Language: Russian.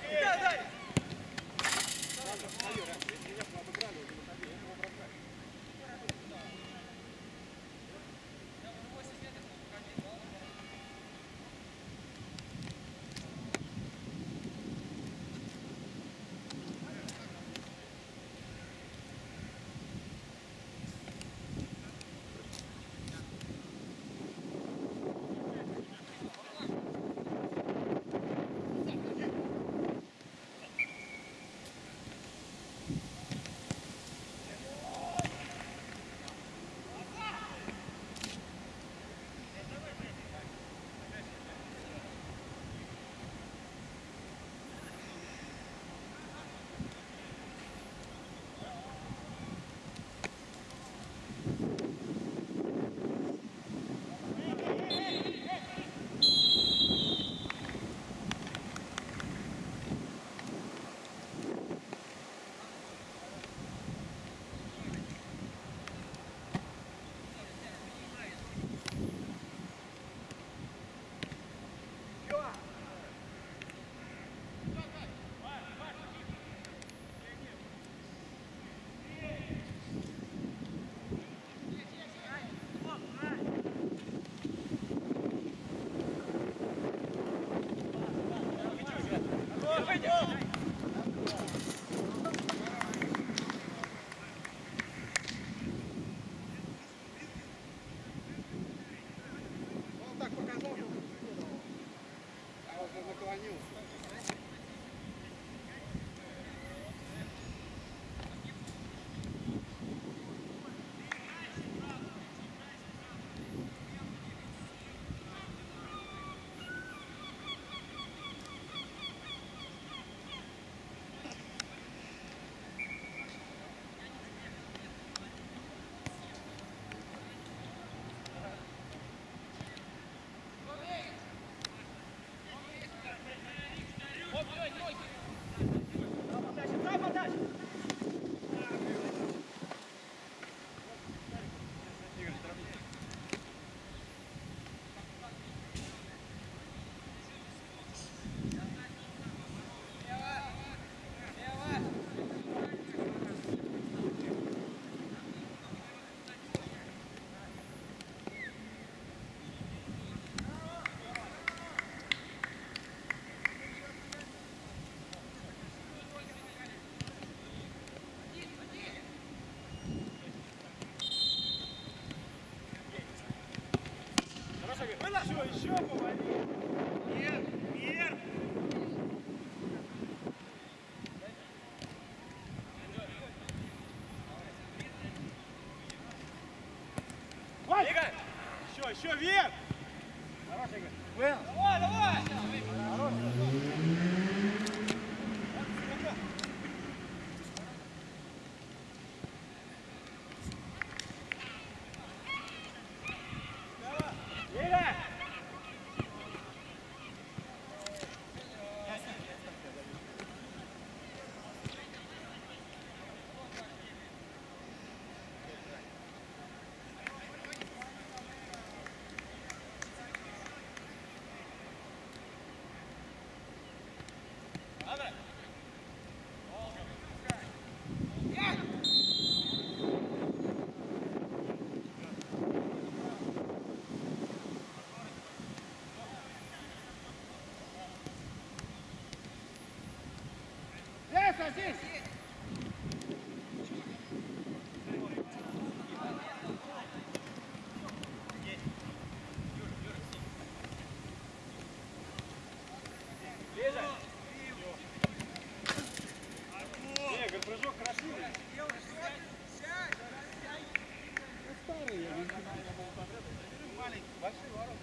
Меня обыграли. Я а уже наклонился. Like it. Уклонился. Еще, еще, повали. Вверх, вверх. Игорь! Еще, еще вверх! Хорош, Игорь. Давай, давай! Маленький, большие ворота.